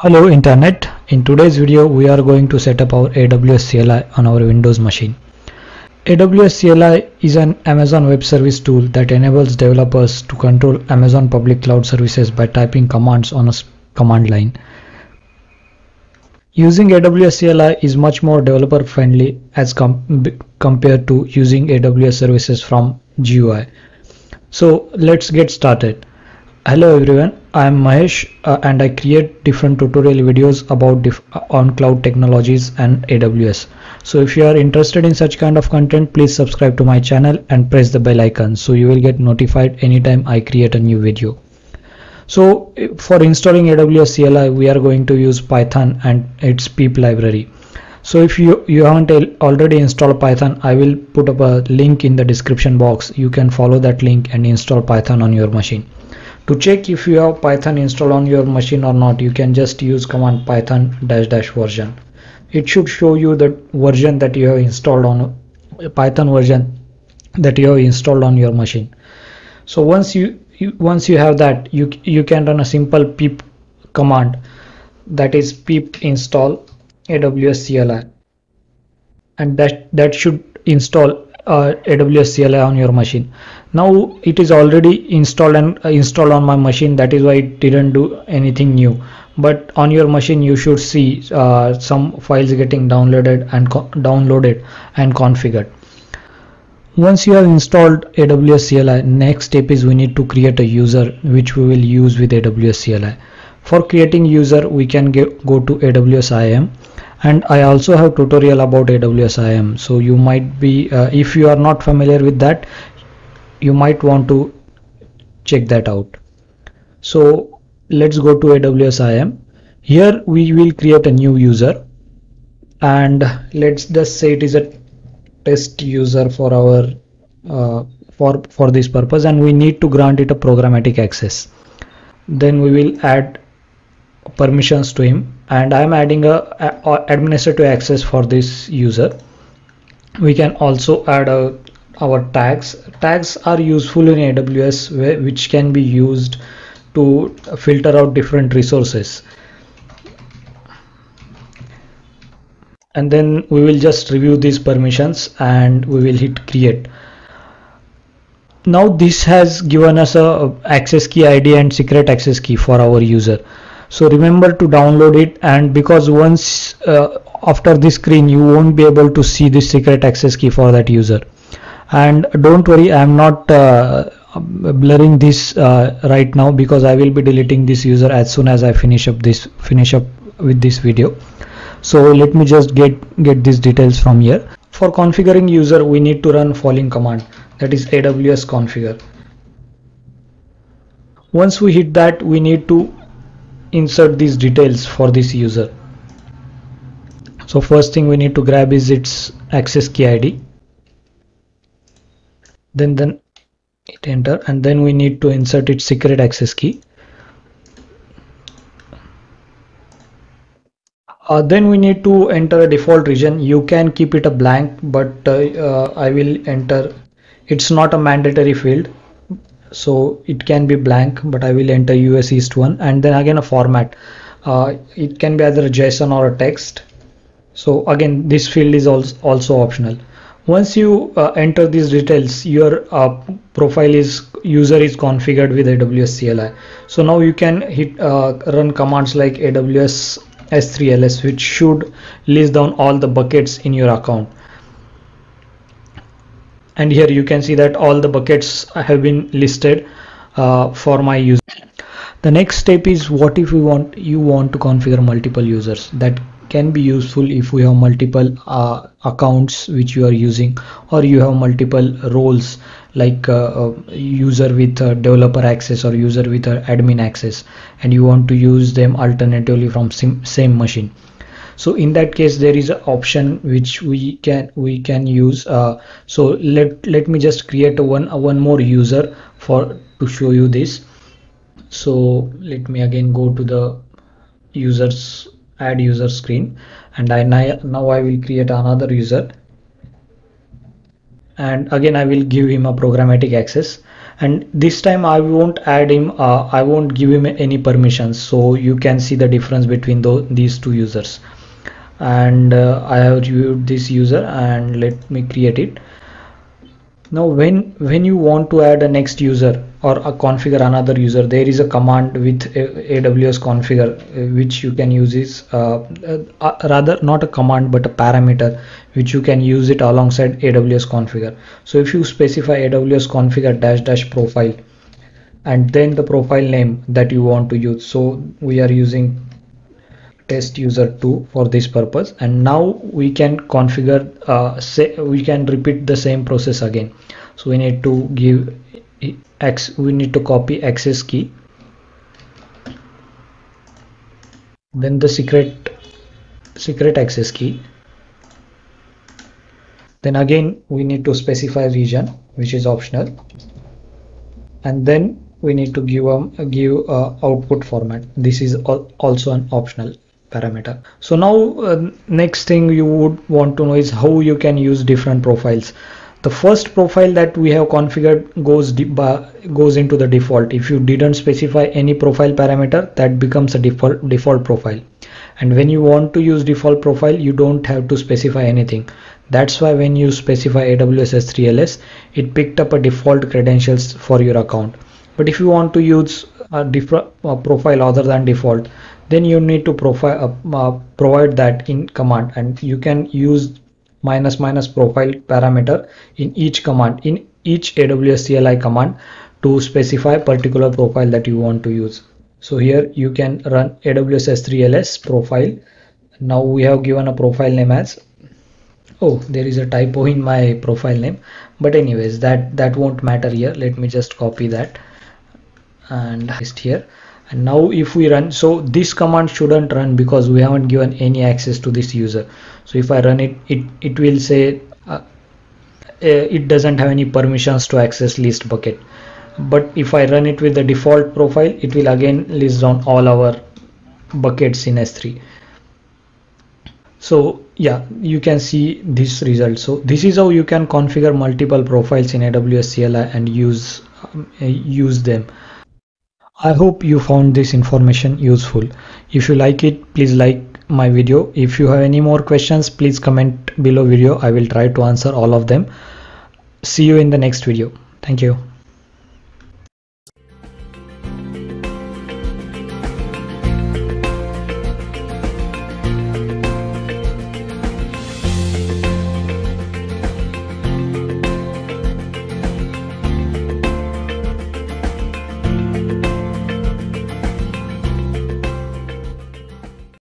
Hello Internet. In today's video we are going to set up our AWS CLI on our Windows machine. AWS CLI is an Amazon Web Service tool that enables developers to control Amazon Public Cloud Services by typing commands on a command line. Using AWS CLI is much more developer friendly as com compared to using AWS services from GUI. So let's get started. Hello everyone, I am Mahesh uh, and I create different tutorial videos about uh, on cloud technologies and AWS. So if you are interested in such kind of content, please subscribe to my channel and press the bell icon so you will get notified anytime I create a new video. So for installing AWS CLI, we are going to use Python and its pip library. So if you, you haven't already installed Python, I will put up a link in the description box. You can follow that link and install Python on your machine to check if you have python installed on your machine or not you can just use command python dash dash version. It should show you the version that you have installed on python version that you have installed on your machine. So once you, you once you have that you you can run a simple pip command that is pip install aws cli and that that should install uh, aws cli on your machine. Now it is already installed and uh, installed on my machine. That is why it didn't do anything new. But on your machine you should see uh, some files getting downloaded and downloaded and configured. Once you have installed aws cli next step is we need to create a user which we will use with aws cli for creating user we can get, go to aws iam and I also have tutorial about AWS IAM so you might be uh, if you are not familiar with that you might want to check that out. So let's go to AWS IAM here we will create a new user. And let's just say it is a test user for our uh, for for this purpose. And we need to grant it a programmatic access. Then we will add permissions to him and I am adding a, a administrative access for this user. We can also add a our tags. Tags are useful in aws which can be used to filter out different resources. And then we will just review these permissions and we will hit create. Now this has given us a access key id and secret access key for our user so remember to download it and because once uh, after this screen you won't be able to see the secret access key for that user. And don't worry I am not uh, blurring this uh, right now because I will be deleting this user as soon as I finish up this finish up with this video. So let me just get get these details from here. For configuring user we need to run following command that is aws configure. Once we hit that we need to insert these details for this user. So first thing we need to grab is its access key id then then hit enter and then we need to insert its secret access key. Uh, then we need to enter a default region. You can keep it a blank but uh, uh, I will enter. It's not a mandatory field so it can be blank but I will enter US East 1 and then again a format. Uh, it can be either JSON or a text. So again this field is also, also optional. Once you uh, enter these details your uh, profile is user is configured with aws cli so now you can hit uh, run commands like aws s3ls which should list down all the buckets in your account and here you can see that all the buckets have been listed uh, for my user the next step is what if we want you want to configure multiple users? That can be useful if we have multiple uh, accounts which you are using or you have multiple roles like uh, uh user with uh, developer access or user with uh, admin access and you want to use them alternatively from same machine so in that case there is an option which we can we can use uh, so let let me just create one one more user for to show you this. So let me again go to the users add user screen and I now I will create another user. And again I will give him a programmatic access. And this time I won't add him uh, I won't give him any permissions. So you can see the difference between those, these two users and uh, I have reviewed this user and let me create it. Now when when you want to add a next user or a configure another user there is a command with aws configure uh, which you can use is uh, uh, rather not a command but a parameter which you can use it alongside aws configure. So if you specify aws configure dash dash profile and then the profile name that you want to use so we are using test user 2 for this purpose. And now we can configure uh, say we can repeat the same process again. So we need to give x we need to copy access key. Then the secret secret access key. Then again we need to specify region which is optional. And then we need to give um, give uh, output format. This is also an optional parameter. So now uh, next thing you would want to know is how you can use different profiles. The first profile that we have configured goes goes into the default. If you didn't specify any profile parameter that becomes a default default profile. And when you want to use default profile you don't have to specify anything. That's why when you specify aws s3ls it picked up a default credentials for your account. But if you want to use a different profile other than default then you need to profile uh, provide that in command. And you can use minus minus profile parameter in each command in each aws cli command to specify particular profile that you want to use. So here you can run aws s3ls profile. Now we have given a profile name as oh there is a typo in my profile name. But anyways that that won't matter here. Let me just copy that and paste here and now if we run so this command shouldn't run because we haven't given any access to this user. So if I run it it it will say uh, uh, it doesn't have any permissions to access list bucket. But if I run it with the default profile it will again list down all our buckets in S3 so yeah you can see this result. So this is how you can configure multiple profiles in AWS CLI and use um, use them I hope you found this information useful. If you like it, please like my video. If you have any more questions, please comment below video. I will try to answer all of them. See you in the next video. Thank you.